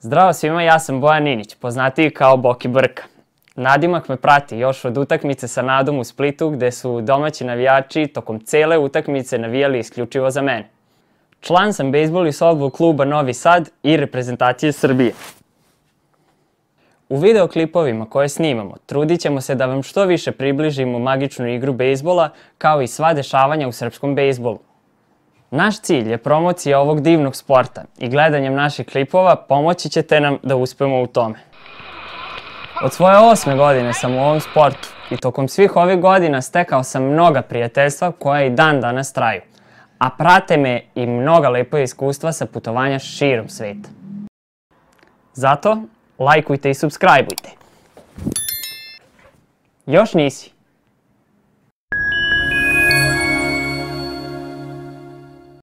Zdravo svima, ja sam Bojan Ninić, poznatiji kao Boki Brka. Nadimak me prati još od utakmice sa Nadom u Splitu gde su domaći navijači tokom cele utakmice navijali isključivo za mene. Član sam bejsbol i softball kluba Novi Sad i reprezentacije Srbije. U videoklipovima koje snimamo trudit ćemo se da vam što više približimo magičnu igru bejsbola kao i sva dešavanja u srpskom bejsbolu. Naš cilj je promocija ovog divnog sporta i gledanjem naših klipova pomoći ćete nam da uspemo u tome. Od svoje osme godine sam u ovom sportu i tokom svih ovih godina stekao sam mnoga prijateljstva koja i dan danas traju, a prate me i mnoga lepa iskustva sa putovanja širom sveta. Zato, lajkujte i subscribeujte. Još nisi?